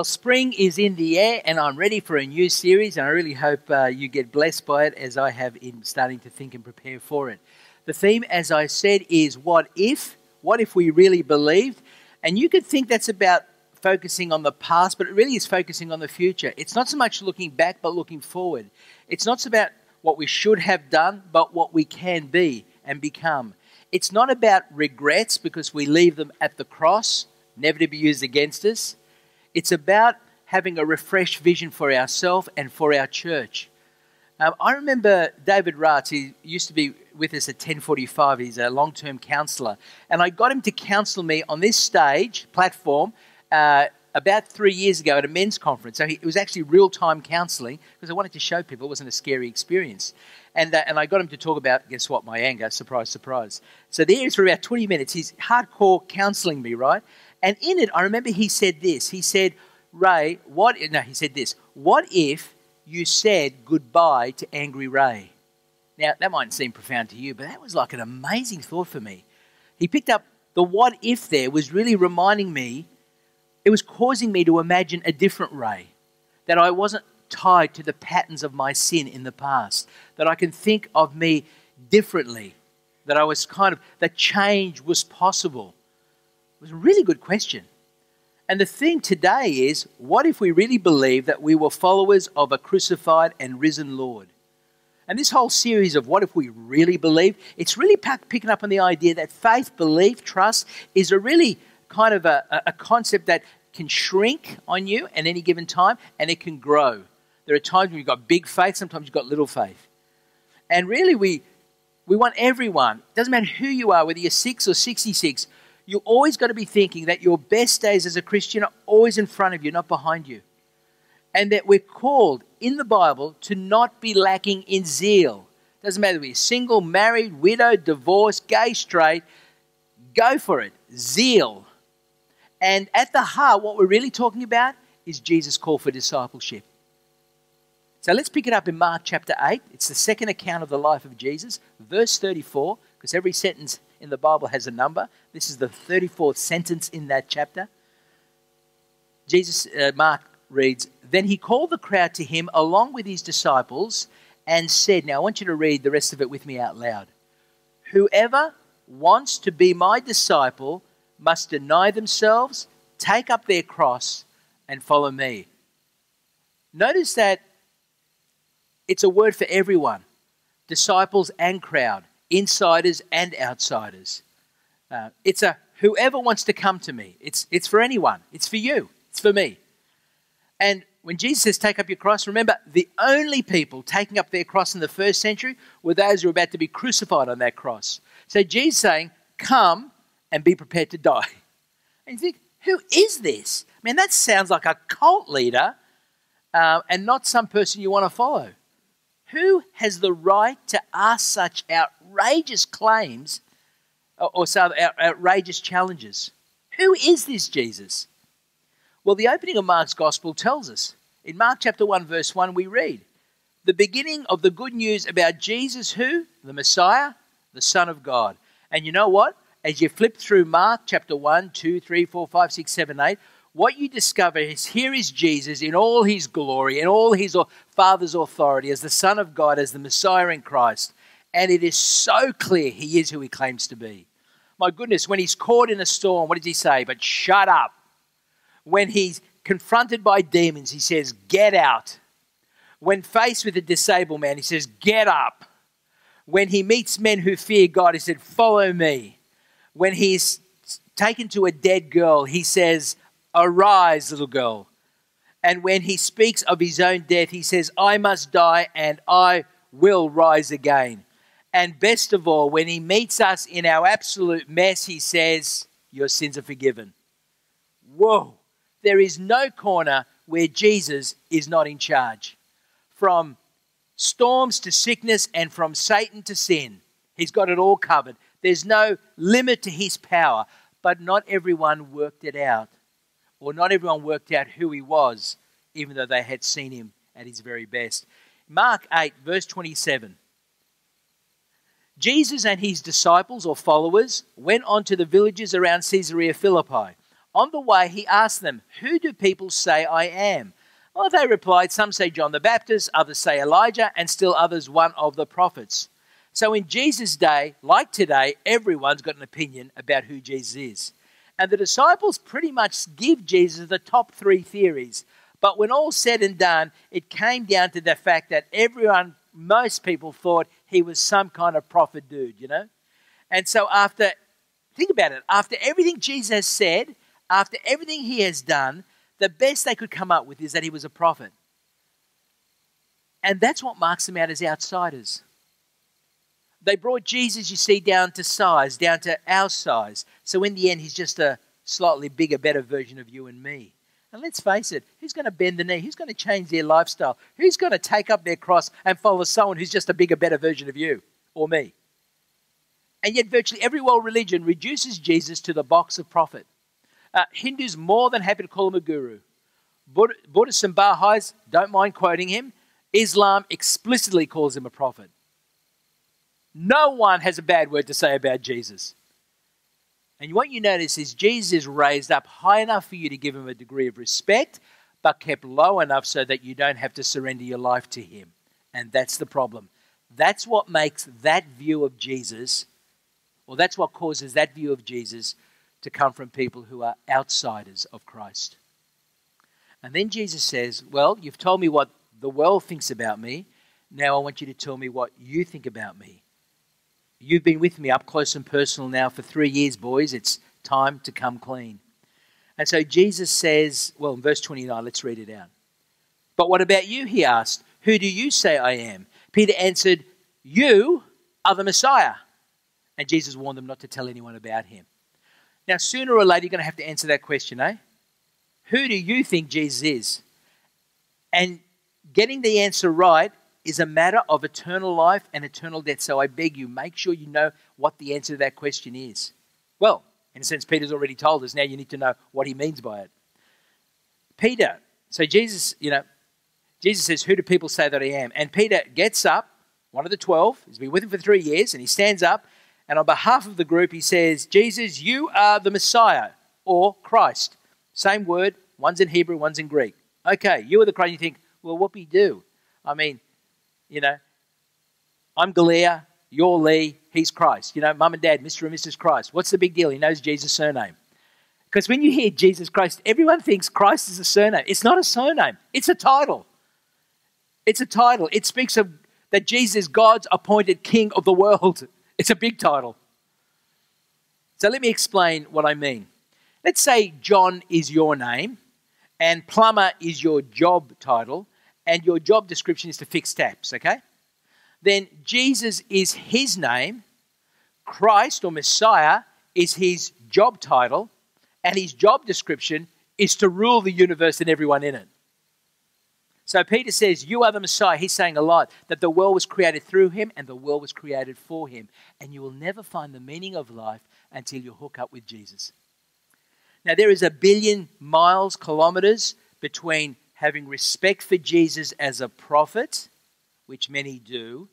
Well, spring is in the air, and I'm ready for a new series, and I really hope uh, you get blessed by it as I have in starting to think and prepare for it. The theme, as I said, is what if? What if we really believed? And you could think that's about focusing on the past, but it really is focusing on the future. It's not so much looking back, but looking forward. It's not so about what we should have done, but what we can be and become. It's not about regrets because we leave them at the cross, never to be used against us. It's about having a refreshed vision for ourselves and for our church. Um, I remember David Ratz, he used to be with us at 1045. He's a long-term counsellor. And I got him to counsel me on this stage, platform, uh, about three years ago at a men's conference. So he, it was actually real-time counselling because I wanted to show people it wasn't a scary experience. And, uh, and I got him to talk about, guess what, my anger. Surprise, surprise. So there is for about 20 minutes. He's hardcore counselling me, right? And in it, I remember he said this. He said, Ray, what, no, he said this. What if you said goodbye to Angry Ray? Now, that mightn't seem profound to you, but that was like an amazing thought for me. He picked up the what if there was really reminding me, it was causing me to imagine a different Ray, that I wasn't tied to the patterns of my sin in the past, that I can think of me differently, that I was kind of, that change was possible. It was a really good question. And the theme today is what if we really believe that we were followers of a crucified and risen Lord? And this whole series of what if we really believe, it's really picking up on the idea that faith, belief, trust is a really kind of a, a concept that can shrink on you at any given time and it can grow. There are times when you've got big faith, sometimes you've got little faith. And really, we, we want everyone, it doesn't matter who you are, whether you're 6 or 66, you always got to be thinking that your best days as a Christian are always in front of you, not behind you. And that we're called in the Bible to not be lacking in zeal. Doesn't matter if you're single, married, widowed, divorced, gay, straight, go for it. Zeal. And at the heart, what we're really talking about is Jesus' call for discipleship. So let's pick it up in Mark chapter 8. It's the second account of the life of Jesus, verse 34, because every sentence in the Bible has a number. This is the 34th sentence in that chapter. Jesus, uh, Mark reads, Then he called the crowd to him along with his disciples and said, Now I want you to read the rest of it with me out loud. Whoever wants to be my disciple must deny themselves, take up their cross, and follow me. Notice that it's a word for everyone disciples and crowd insiders and outsiders. Uh, it's a whoever wants to come to me. It's, it's for anyone. It's for you. It's for me. And when Jesus says, take up your cross, remember, the only people taking up their cross in the first century were those who were about to be crucified on that cross. So Jesus saying, come and be prepared to die. And you think, who is this? I mean, that sounds like a cult leader uh, and not some person you want to follow. Who has the right to ask such outrageous claims or, some outrageous challenges? Who is this Jesus? Well, the opening of Mark's gospel tells us. In Mark chapter 1, verse 1, we read the beginning of the good news about Jesus, who? The Messiah, the Son of God. And you know what? As you flip through Mark chapter 1, 2, 3, 4, 5, 6, 7, 8, what you discover is here is Jesus in all his glory, in all his Father's authority, as the Son of God, as the Messiah in Christ. And it is so clear he is who he claims to be. My goodness, when he's caught in a storm, what does he say? But shut up. When he's confronted by demons, he says, Get out. When faced with a disabled man, he says, Get up. When he meets men who fear God, he said, Follow me. When he's taken to a dead girl, he says, Arise, little girl. And when he speaks of his own death, he says, I must die and I will rise again. And best of all, when he meets us in our absolute mess, he says, Your sins are forgiven. Whoa, there is no corner where Jesus is not in charge. From storms to sickness and from Satan to sin, he's got it all covered. There's no limit to his power, but not everyone worked it out or not everyone worked out who he was, even though they had seen him at his very best. Mark 8, verse 27. Jesus and his disciples or followers went on to the villages around Caesarea Philippi. On the way, he asked them, Who do people say I am? Well, they replied, Some say John the Baptist, others say Elijah, and still others one of the prophets. So in Jesus' day, like today, everyone's got an opinion about who Jesus is. And the disciples pretty much give Jesus the top three theories. But when all said and done, it came down to the fact that everyone, most people thought he was some kind of prophet dude, you know? And so after, think about it, after everything Jesus said, after everything he has done, the best they could come up with is that he was a prophet. And that's what marks them out as outsiders. They brought Jesus, you see, down to size, down to our size. So in the end, he's just a slightly bigger, better version of you and me. And let's face it, who's going to bend the knee? Who's going to change their lifestyle? Who's going to take up their cross and follow someone who's just a bigger, better version of you or me? And yet, virtually every world religion reduces Jesus to the box of prophet. Uh, Hindus more than happy to call him a guru. Buddhists and Baha'is don't mind quoting him. Islam explicitly calls him a prophet. No one has a bad word to say about Jesus. And what you notice is Jesus is raised up high enough for you to give him a degree of respect, but kept low enough so that you don't have to surrender your life to him. And that's the problem. That's what makes that view of Jesus, or that's what causes that view of Jesus to come from people who are outsiders of Christ. And then Jesus says, Well, you've told me what the world thinks about me. Now I want you to tell me what you think about me. You've been with me up close and personal now for three years, boys. It's time to come clean. And so Jesus says, well, in verse 29, let's read it out. But what about you? He asked. Who do you say I am? Peter answered, You are the Messiah. And Jesus warned them not to tell anyone about him. Now, sooner or later, you're going to have to answer that question, eh? Who do you think Jesus is? And getting the answer right is a matter of eternal life and eternal death. So I beg you, make sure you know what the answer to that question is. Well, in a sense, Peter's already told us. Now you need to know what he means by it. Peter, so Jesus, you know, Jesus says, Who do people say that I am? And Peter gets up, one of the twelve, he's been with him for three years, and he stands up, and on behalf of the group, he says, Jesus, you are the Messiah or Christ. Same word, one's in Hebrew, one's in Greek. Okay, you are the Christ. You think, well, what we do? I mean, you know, I'm Galea, you're Lee, he's Christ. You know, mum and dad, Mr. and Mrs. Christ. What's the big deal? He knows Jesus' surname. Because when you hear Jesus Christ, everyone thinks Christ is a surname. It's not a surname, it's a title. It's a title. It speaks of that Jesus is God's appointed king of the world. It's a big title. So let me explain what I mean. Let's say John is your name and plumber is your job title and your job description is to fix taps, okay? Then Jesus is his name, Christ or Messiah is his job title, and his job description is to rule the universe and everyone in it. So Peter says, You are the Messiah. He's saying a lot that the world was created through him and the world was created for him. And you will never find the meaning of life until you hook up with Jesus. Now, there is a billion miles, kilometers between having respect for Jesus as a prophet, which many do,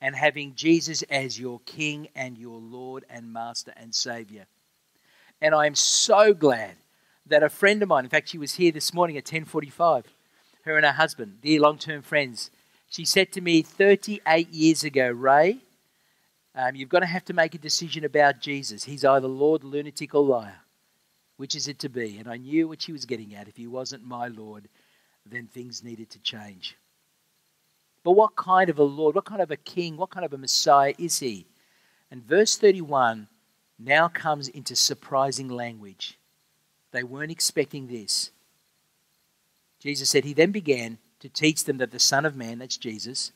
and having Jesus as your King and your Lord and Master and Savior. And I am so glad that a friend of mine, in fact, she was here this morning at 10:45, her and her husband, dear long-term friends. She said to me 38 years ago, Ray, um, you've got to have to make a decision about Jesus. He's either Lord, lunatic, or liar. Which is it to be? And I knew what she was getting at. If he wasn't my Lord, then things needed to change. But what kind of a Lord, what kind of a king, what kind of a Messiah is he? And verse 31 now comes into surprising language. They weren't expecting this. Jesus said, He then began to teach them that the Son of Man, that's Jesus,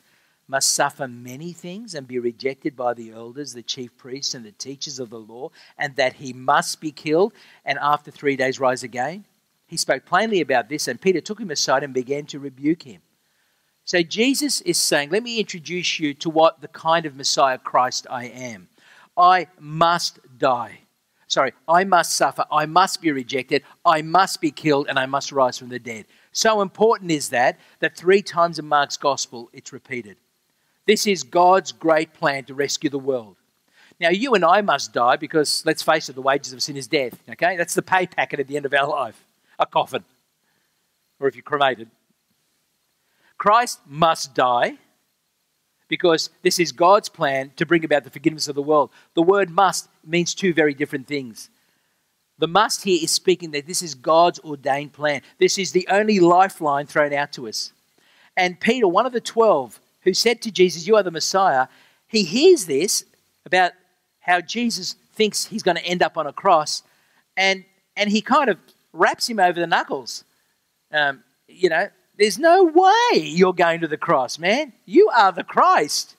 must suffer many things and be rejected by the elders, the chief priests, and the teachers of the law, and that he must be killed and after three days rise again. He spoke plainly about this, and Peter took him aside and began to rebuke him. So Jesus is saying, Let me introduce you to what the kind of Messiah Christ I am. I must die. Sorry, I must suffer. I must be rejected. I must be killed, and I must rise from the dead. So important is that that three times in Mark's gospel it's repeated. This is God's great plan to rescue the world. Now, you and I must die because, let's face it, the wages of sin is death. Okay? That's the pay packet at the end of our life a coffin. Or if you're cremated. Christ must die because this is God's plan to bring about the forgiveness of the world. The word must means two very different things. The must here is speaking that this is God's ordained plan. This is the only lifeline thrown out to us. And Peter, one of the twelve, who said to Jesus, You are the Messiah, he hears this about how Jesus thinks he's going to end up on a cross, and, and he kind of raps him over the knuckles. Um, you know, there's no way you're going to the cross, man. You are the Christ.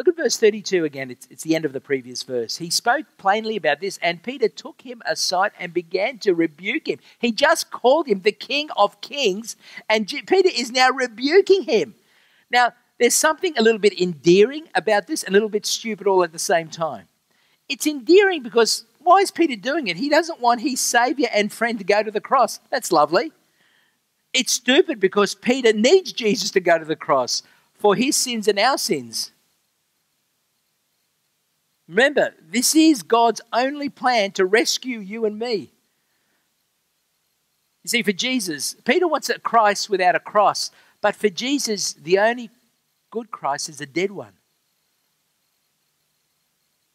Look at verse 32 again. It's, it's the end of the previous verse. He spoke plainly about this, and Peter took him aside and began to rebuke him. He just called him the King of Kings, and Peter is now rebuking him. Now, there's something a little bit endearing about this, a little bit stupid all at the same time. It's endearing because why is Peter doing it? He doesn't want his Savior and friend to go to the cross. That's lovely. It's stupid because Peter needs Jesus to go to the cross for his sins and our sins. Remember, this is God's only plan to rescue you and me. You see, for Jesus, Peter wants a Christ without a cross, but for Jesus, the only good Christ is a dead one.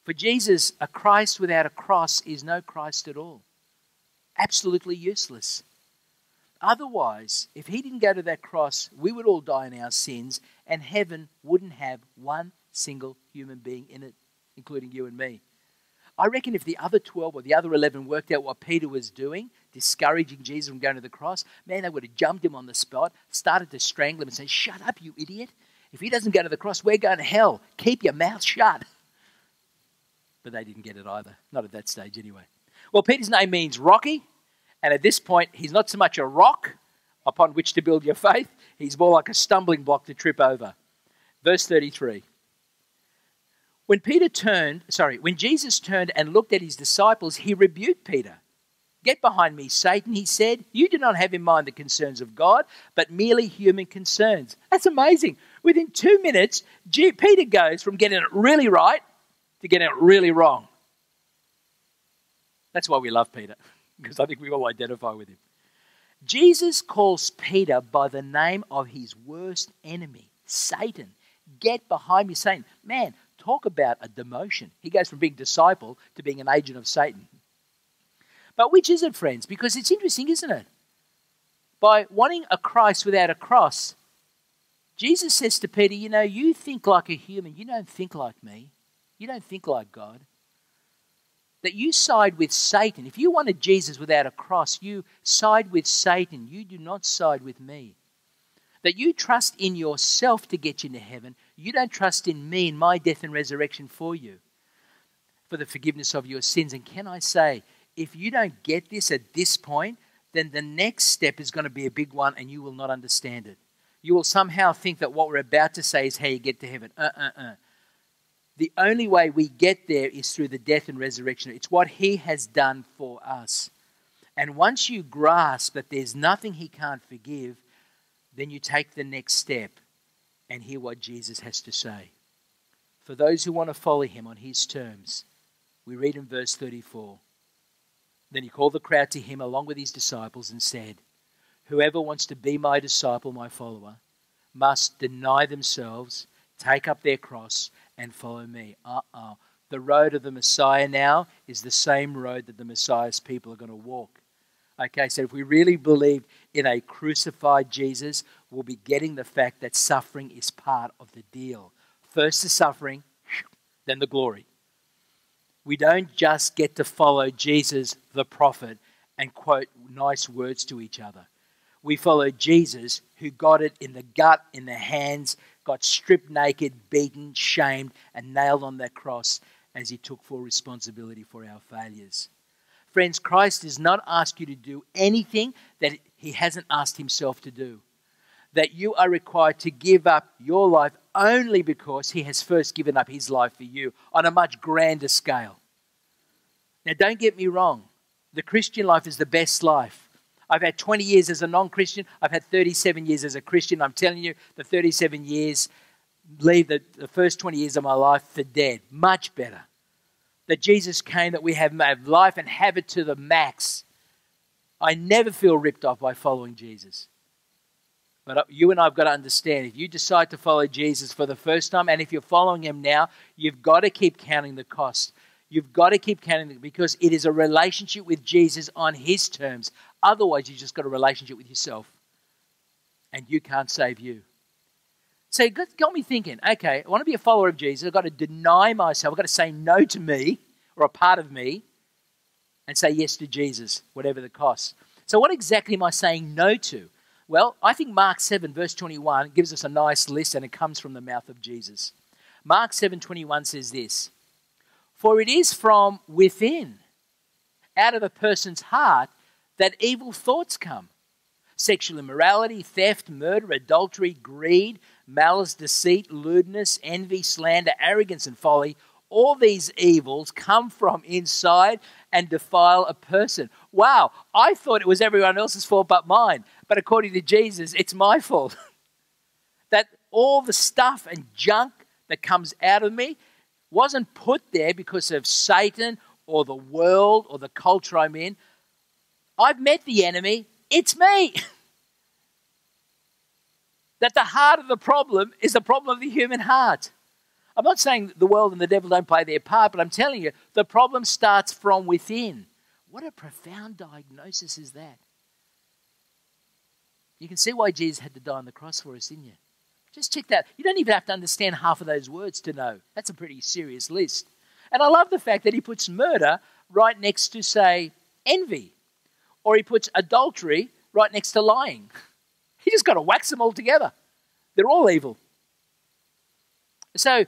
For Jesus, a Christ without a cross is no Christ at all. Absolutely useless. Otherwise, if he didn't go to that cross, we would all die in our sins, and heaven wouldn't have one single human being in it including you and me. I reckon if the other 12 or the other 11 worked out what Peter was doing, discouraging Jesus from going to the cross, man, they would have jumped him on the spot, started to strangle him and say, Shut up, you idiot. If he doesn't go to the cross, we're going to hell. Keep your mouth shut. But they didn't get it either. Not at that stage, anyway. Well, Peter's name means rocky. And at this point, he's not so much a rock upon which to build your faith, he's more like a stumbling block to trip over. Verse 33. When Peter turned, sorry, when Jesus turned and looked at his disciples, he rebuked Peter. Get behind me, Satan, he said. You do not have in mind the concerns of God, but merely human concerns. That's amazing. Within two minutes, Peter goes from getting it really right to getting it really wrong. That's why we love Peter, because I think we all identify with him. Jesus calls Peter by the name of his worst enemy, Satan. Get behind me, Satan. Man, talk about a demotion. He goes from being disciple to being an agent of Satan. But which is it, friends? Because it's interesting, isn't it? By wanting a Christ without a cross, Jesus says to Peter, You know, you think like a human. You don't think like me. You don't think like God. That you side with Satan. If you wanted Jesus without a cross, you side with Satan. You do not side with me. That you trust in yourself to get you into heaven you don't trust in me and my death and resurrection for you, for the forgiveness of your sins. And can I say, if you don't get this at this point, then the next step is going to be a big one and you will not understand it. You will somehow think that what we're about to say is how you get to heaven. Uh uh uh. The only way we get there is through the death and resurrection. It's what He has done for us. And once you grasp that there's nothing He can't forgive, then you take the next step and hear what Jesus has to say. For those who want to follow him on his terms, we read in verse 34 Then he called the crowd to him along with his disciples and said, Whoever wants to be my disciple, my follower, must deny themselves, take up their cross, and follow me. Uh uh The road of the Messiah now is the same road that the Messiah's people are going to walk. Okay, so if we really believe in a crucified Jesus, we'll be getting the fact that suffering is part of the deal. First the suffering, then the glory. We don't just get to follow Jesus, the prophet, and quote nice words to each other. We follow Jesus, who got it in the gut, in the hands, got stripped naked, beaten, shamed, and nailed on that cross as he took full responsibility for our failures. Friends, Christ does not ask you to do anything that he hasn't asked himself to do. That you are required to give up your life only because he has first given up his life for you on a much grander scale. Now, don't get me wrong, the Christian life is the best life. I've had 20 years as a non Christian, I've had 37 years as a Christian. I'm telling you, the 37 years leave the, the first 20 years of my life for dead. Much better. That Jesus came that we have, have life and have it to the max. I never feel ripped off by following Jesus. But uh, you and I have got to understand if you decide to follow Jesus for the first time, and if you're following him now, you've got to keep counting the cost. You've got to keep counting because it is a relationship with Jesus on his terms. Otherwise, you've just got a relationship with yourself. And you can't save you. So it got me thinking, okay, I want to be a follower of Jesus. I've got to deny myself. I've got to say no to me or a part of me and say yes to Jesus, whatever the cost. So, what exactly am I saying no to? Well, I think Mark 7, verse 21, gives us a nice list and it comes from the mouth of Jesus. Mark 7 21 says this For it is from within, out of a person's heart, that evil thoughts come sexual immorality, theft, murder, adultery, greed, malice, deceit, lewdness, envy, slander, arrogance, and folly. All these evils come from inside and defile a person. Wow, I thought it was everyone else's fault but mine. But according to Jesus, it's my fault. that all the stuff and junk that comes out of me wasn't put there because of Satan or the world or the culture I'm in. I've met the enemy, it's me. that the heart of the problem is the problem of the human heart. I'm not saying the world and the devil don't play their part, but I'm telling you, the problem starts from within. What a profound diagnosis is that? You can see why Jesus had to die on the cross for us, didn't you? Just check that. You don't even have to understand half of those words to know. That's a pretty serious list. And I love the fact that he puts murder right next to, say, envy, or he puts adultery right next to lying. He just got to wax them all together. They're all evil. So,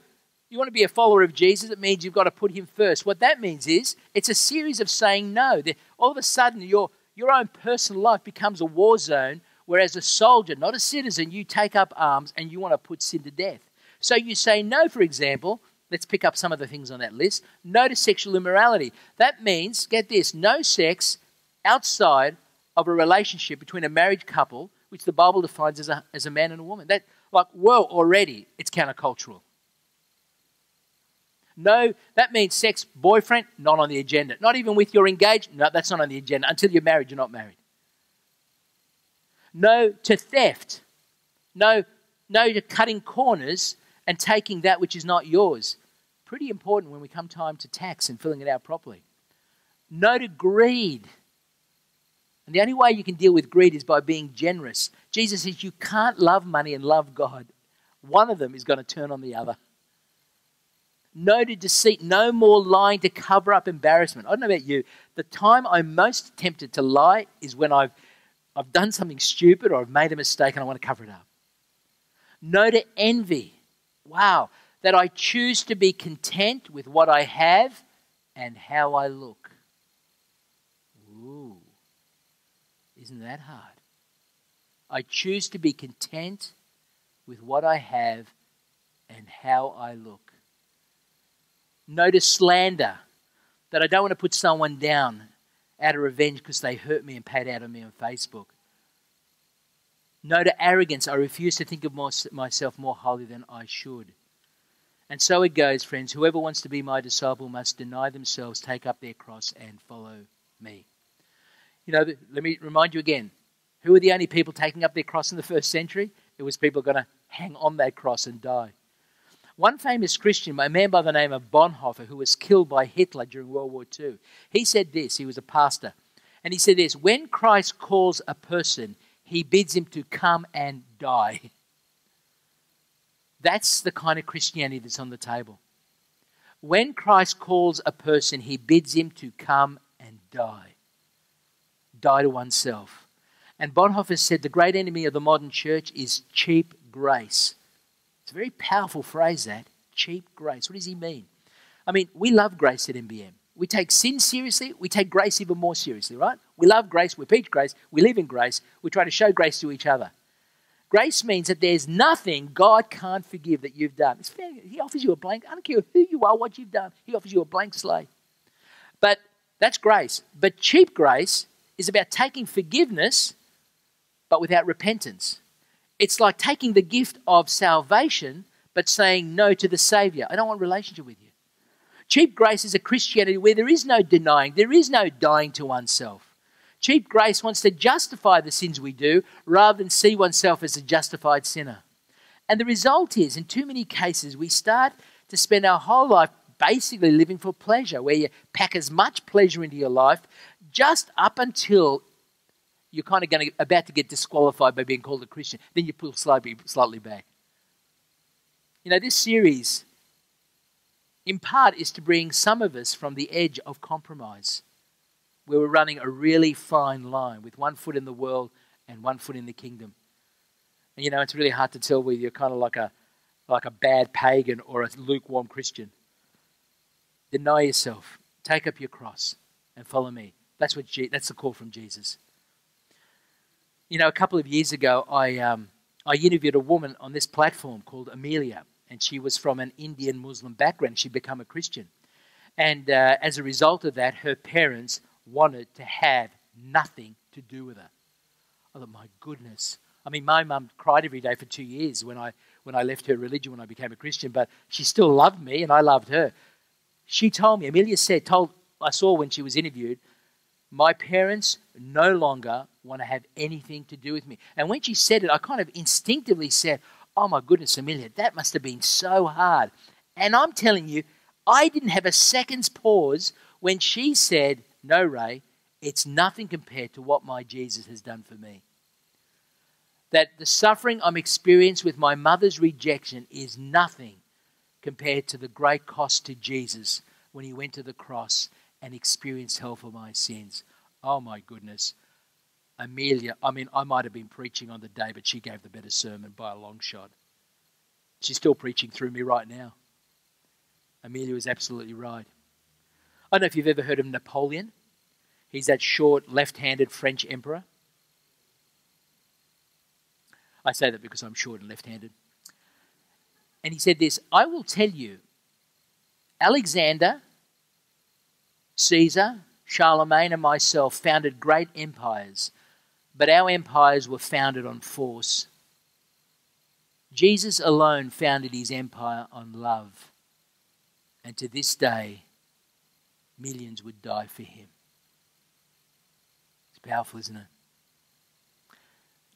you want to be a follower of Jesus, it means you've got to put him first. What that means is it's a series of saying no. All of a sudden, your, your own personal life becomes a war zone, whereas a soldier, not a citizen, you take up arms and you want to put sin to death. So you say no, for example, let's pick up some of the things on that list. No to sexual immorality. That means, get this, no sex outside of a relationship between a married couple which the Bible defines as a, as a man and a woman. That, like, well, already it's countercultural. No, that means sex, boyfriend, not on the agenda. Not even with your engaged, no, that's not on the agenda. Until you're married, you're not married. No to theft. No, no to cutting corners and taking that which is not yours. Pretty important when we come time to tax and filling it out properly. No to greed. And the only way you can deal with greed is by being generous. Jesus says you can't love money and love God. One of them is going to turn on the other. No to deceit, no more lying to cover up embarrassment. I don't know about you. The time I'm most tempted to lie is when I've, I've done something stupid or I've made a mistake and I want to cover it up. No to envy. Wow. That I choose to be content with what I have and how I look. Ooh. Isn't that hard? I choose to be content with what I have and how I look. Notice slander, that I don't want to put someone down out of revenge because they hurt me and paid out on me on Facebook. No to arrogance, I refuse to think of myself more holy than I should. And so it goes, friends. Whoever wants to be my disciple must deny themselves, take up their cross, and follow me. You know, let me remind you again who were the only people taking up their cross in the first century? It was people going to hang on that cross and die. One famous Christian, a man by the name of Bonhoeffer, who was killed by Hitler during World War II, he said this. He was a pastor. And he said this When Christ calls a person, he bids him to come and die. That's the kind of Christianity that's on the table. When Christ calls a person, he bids him to come and die die to oneself. And Bonhoeffer said the great enemy of the modern church is cheap grace. It's a very powerful phrase, that cheap grace. What does he mean? I mean, we love grace at MBM. We take sin seriously, we take grace even more seriously, right? We love grace, we preach grace, we live in grace, we try to show grace to each other. Grace means that there's nothing God can't forgive that you've done. He offers you a blank, I don't care who you are, what you've done, He offers you a blank slate. But that's grace. But cheap grace is about taking forgiveness but without repentance. It's like taking the gift of salvation but saying no to the Savior. I don't want relationship with you. Cheap grace is a Christianity where there is no denying, there is no dying to oneself. Cheap grace wants to justify the sins we do rather than see oneself as a justified sinner. And the result is, in too many cases, we start to spend our whole life basically living for pleasure, where you pack as much pleasure into your life just up until you're kind of going to, about to get disqualified by being called a Christian. Then you pull slightly, slightly back. You know, this series, in part, is to bring some of us from the edge of compromise, where we're running a really fine line with one foot in the world and one foot in the kingdom. And you know, it's really hard to tell whether you're kind of like a like a bad pagan or a lukewarm Christian. Deny yourself, take up your cross, and follow me. That's what Je- that's the call from Jesus. You know, a couple of years ago, I um, I interviewed a woman on this platform called Amelia, and she was from an Indian Muslim background. She'd become a Christian, and uh, as a result of that, her parents wanted to have nothing to do with her. I thought, my goodness. I mean, my mum cried every day for two years when I when I left her religion when I became a Christian, but she still loved me and I loved her. She told me, Amelia said, told I saw when she was interviewed, my parents no longer want to have anything to do with me. And when she said it, I kind of instinctively said, Oh my goodness, Amelia, that must have been so hard. And I'm telling you, I didn't have a second's pause when she said, No, Ray, it's nothing compared to what my Jesus has done for me. That the suffering I'm experiencing with my mother's rejection is nothing compared to the great cost to Jesus when he went to the cross and experienced hell for my sins. Oh my goodness. Amelia, I mean, I might have been preaching on the day, but she gave the better sermon by a long shot. She's still preaching through me right now. Amelia was absolutely right. I don't know if you've ever heard of Napoleon. He's that short, left handed French emperor. I say that because I'm short and left handed. And he said this I will tell you, Alexander, Caesar, Charlemagne, and myself founded great empires, but our empires were founded on force. Jesus alone founded his empire on love. And to this day, millions would die for him. It's powerful, isn't it?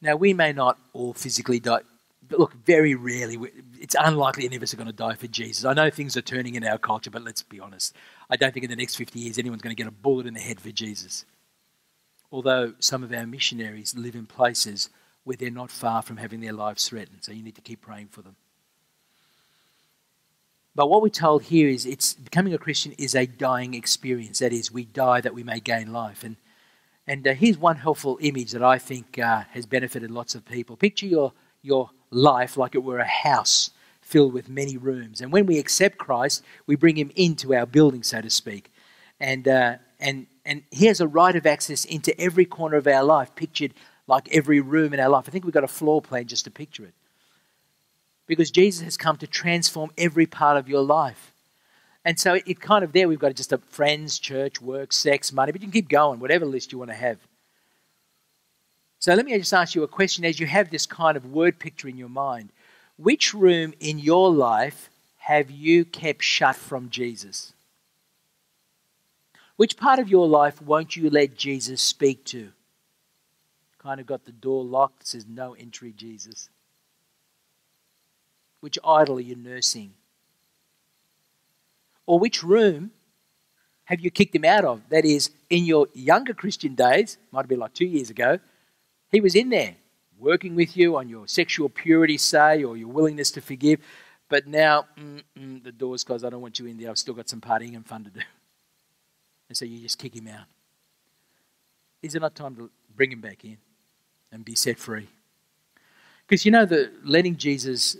Now, we may not all physically die but look, very rarely, it's unlikely any of us are going to die for Jesus. I know things are turning in our culture, but let's be honest. I don't think in the next 50 years anyone's going to get a bullet in the head for Jesus. Although some of our missionaries live in places where they're not far from having their lives threatened, so you need to keep praying for them. But what we're told here is it's becoming a Christian is a dying experience. That is, we die that we may gain life. And and uh, here's one helpful image that I think uh, has benefited lots of people. Picture your your life like it were a house filled with many rooms. And when we accept Christ, we bring him into our building, so to speak. And, uh, and, and he has a right of access into every corner of our life, pictured like every room in our life. I think we've got a floor plan just to picture it. Because Jesus has come to transform every part of your life. And so it kind of there, we've got just a friends, church, work, sex, money, but you can keep going, whatever list you want to have. So let me just ask you a question as you have this kind of word picture in your mind. Which room in your life have you kept shut from Jesus? Which part of your life won't you let Jesus speak to? Kind of got the door locked, says no entry, Jesus. Which idol are you nursing? Or which room have you kicked him out of? That is, in your younger Christian days, might have been like two years ago, he was in there working with you on your sexual purity, say, or your willingness to forgive. But now the door's closed. I don't want you in there. I've still got some partying and fun to do. And so you just kick him out. Is it not time to bring him back in and be set free? Because you know that letting Jesus,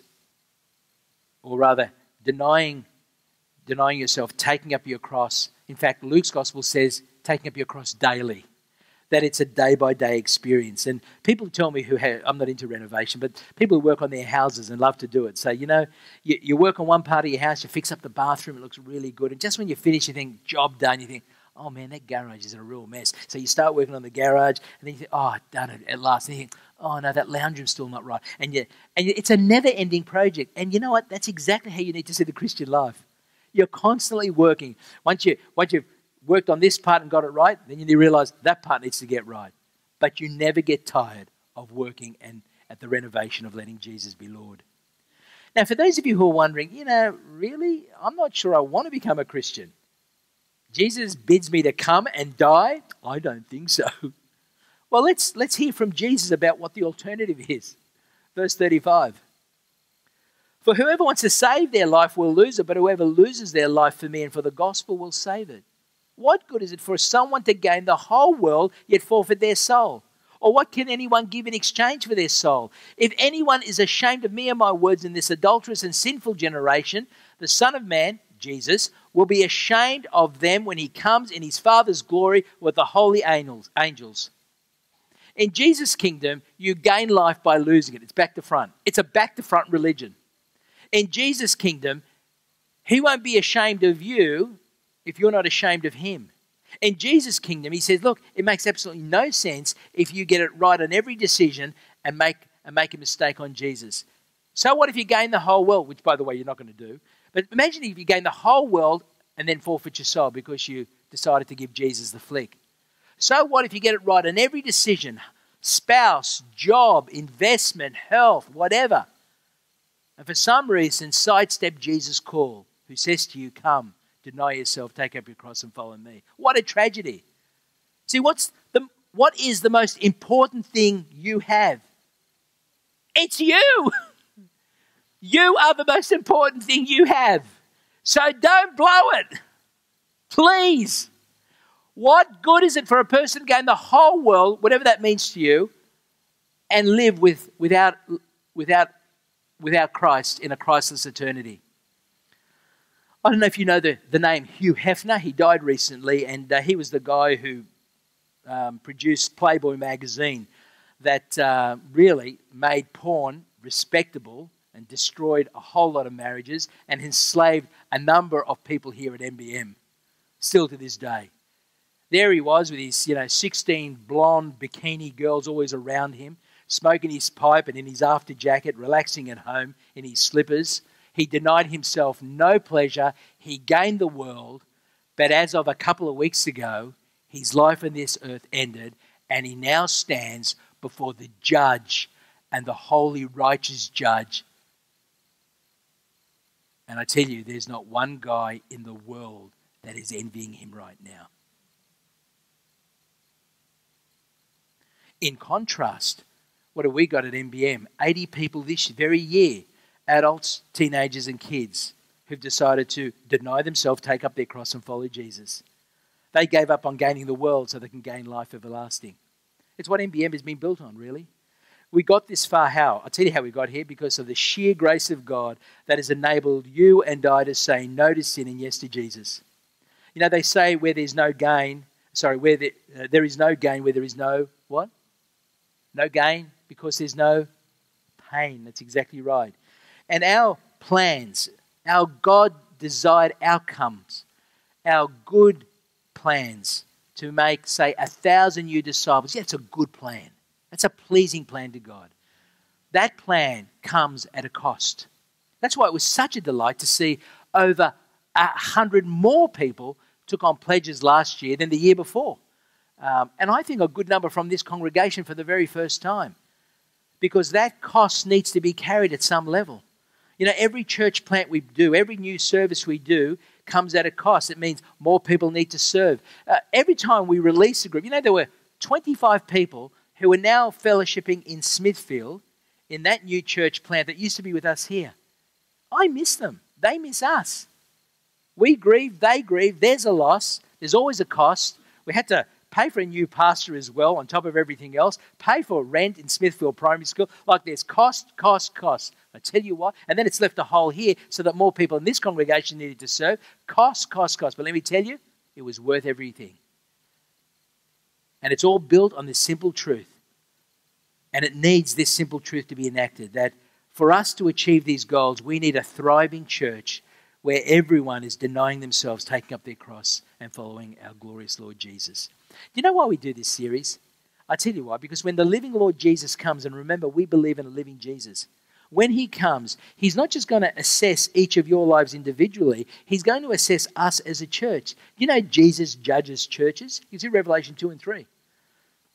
or rather denying, denying yourself, taking up your cross. In fact, Luke's gospel says taking up your cross daily that it's a day by day experience. And people tell me who have, I'm not into renovation, but people who work on their houses and love to do it say, you know, you, you work on one part of your house, you fix up the bathroom, it looks really good. And just when you finish, you think, job done, you think, oh man, that garage is a real mess. So you start working on the garage, and then you think, oh, I've done it at last. And you think, oh no, that lounge room's still not right. And, you, and it's a never ending project. And you know what? That's exactly how you need to see the Christian life. You're constantly working. Once, you, once you've worked on this part and got it right, then you realize that part needs to get right. But you never get tired of working and at the renovation of letting Jesus be Lord. Now, for those of you who are wondering, you know, really, I'm not sure I want to become a Christian. Jesus bids me to come and die? I don't think so. Well, let's, let's hear from Jesus about what the alternative is. Verse 35. For whoever wants to save their life will lose it, but whoever loses their life for me and for the gospel will save it. What good is it for someone to gain the whole world yet forfeit their soul? Or what can anyone give in exchange for their soul? If anyone is ashamed of me and my words in this adulterous and sinful generation, the Son of Man, Jesus, will be ashamed of them when he comes in his Father's glory with the holy angels. In Jesus' kingdom, you gain life by losing it. It's back to front. It's a back to front religion. In Jesus' kingdom, he won't be ashamed of you if you're not ashamed of him. In Jesus' kingdom, he says, look, it makes absolutely no sense if you get it right on every decision and make, and make a mistake on Jesus. So what if you gain the whole world, which, by the way, you're not going to do? But imagine if you gain the whole world and then forfeit your soul because you decided to give Jesus the flick. So what if you get it right on every decision? Spouse, job, investment, health, whatever. And for some reason, sidestep Jesus' call, who says to you, Come, Deny yourself, take up your cross, and follow me. What a tragedy. See, what's the, what is the most important thing you have? It's you. You are the most important thing you have. So don't blow it. Please. What good is it for a person to gain the whole world, whatever that means to you, and live with, without, without, without Christ in a Christless eternity? I don't know if you know the, the name Hugh Hefner. He died recently, and uh, he was the guy who um, produced Playboy magazine that uh, really made porn respectable and destroyed a whole lot of marriages and enslaved a number of people here at MBM, still to this day. There he was with his, you know, 16 blonde bikini girls always around him, smoking his pipe and in his after jacket, relaxing at home in his slippers he denied himself no pleasure. He gained the world. But as of a couple of weeks ago, his life on this earth ended, and he now stands before the judge and the holy, righteous judge. And I tell you, there's not one guy in the world that is envying him right now. In contrast, what have we got at MBM? 80 people this very year adults, teenagers, and kids who've decided to deny themselves, take up their cross, and follow Jesus. They gave up on gaining the world so they can gain life everlasting. It's what MBM has been built on, really. We got this far how? I'll tell you how we got here because of the sheer grace of God that has enabled you and I to say no to sin and yes to Jesus. You know, they say where there's no gain, sorry, where there, uh, there is no gain, where there is no what? No gain because there's no pain. That's exactly right and our plans, our God desired outcomes, our good plans to make, say, a thousand new disciples. Yeah, it's a good plan. That's a pleasing plan to God. That plan comes at a cost. That's why it was such a delight to see over a hundred more people took on pledges last year than the year before. Um, and I think a good number from this congregation for the very first time. Because that cost needs to be carried at some level. You know, every church plant we do, every new service we do comes at a cost. It means more people need to serve. Uh, every time we release a group, you know, there were 25 people who are now fellowshipping in Smithfield in that new church plant that used to be with us here. I miss them. They miss us. We grieve, they grieve. There's a loss. There's always a cost. We had to pay for a new pastor as well, on top of everything else, pay for rent in Smithfield Primary School. Like there's cost, cost, cost. I tell you what. And then it's left a hole here so that more people in this congregation needed to serve. Cost, cost, cost. But let me tell you, it was worth everything. And it's all built on this simple truth. And it needs this simple truth to be enacted that for us to achieve these goals, we need a thriving church where everyone is denying themselves, taking up their cross, and following our glorious Lord Jesus. Do you know why we do this series? I tell you why. Because when the living Lord Jesus comes, and remember, we believe in a living Jesus. When he comes, he's not just going to assess each of your lives individually, he's going to assess us as a church. You know, Jesus judges churches. You see Revelation 2 and 3.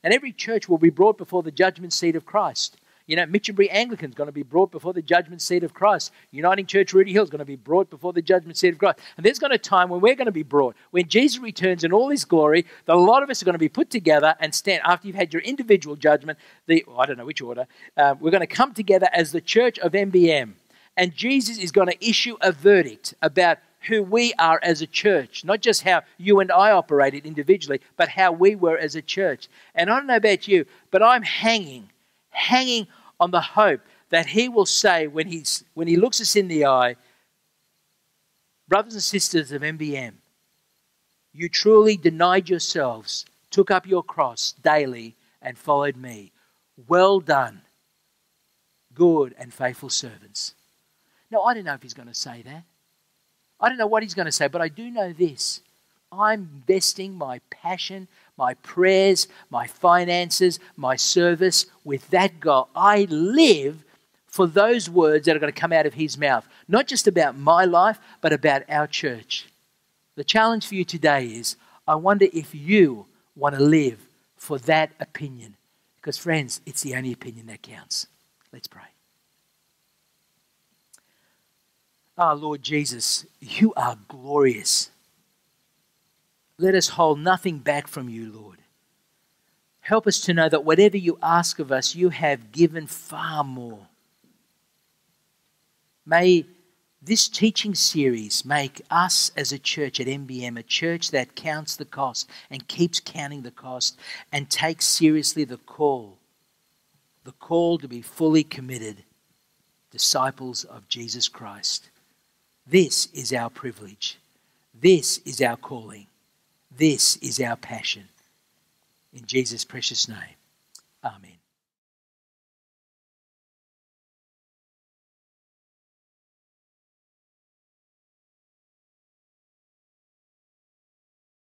And every church will be brought before the judgment seat of Christ. You know, Minchinbury Anglican is going to be brought before the judgment seat of Christ. Uniting Church Rooty Hill is going to be brought before the judgment seat of Christ. And there's going to be a time when we're going to be brought. When Jesus returns in all his glory, That a lot of us are going to be put together and stand. After you've had your individual judgment, the, I don't know which order, uh, we're going to come together as the church of MBM. And Jesus is going to issue a verdict about who we are as a church, not just how you and I operated individually, but how we were as a church. And I don't know about you, but I'm hanging hanging on the hope that he will say when, he's, when he looks us in the eye, brothers and sisters of MBM, you truly denied yourselves, took up your cross daily, and followed me. Well done, good and faithful servants. Now, I don't know if he's going to say that. I don't know what he's going to say, but I do know this. I'm investing my passion, my prayers, my finances, my service with that goal. I live for those words that are going to come out of his mouth, not just about my life, but about our church. The challenge for you today is I wonder if you want to live for that opinion. Because, friends, it's the only opinion that counts. Let's pray. Ah, oh, Lord Jesus, you are glorious. Let us hold nothing back from you, Lord. Help us to know that whatever you ask of us, you have given far more. May this teaching series make us as a church at MBM a church that counts the cost and keeps counting the cost and takes seriously the call the call to be fully committed disciples of Jesus Christ. This is our privilege. This is our calling. This is our passion. In Jesus' precious name, Amen.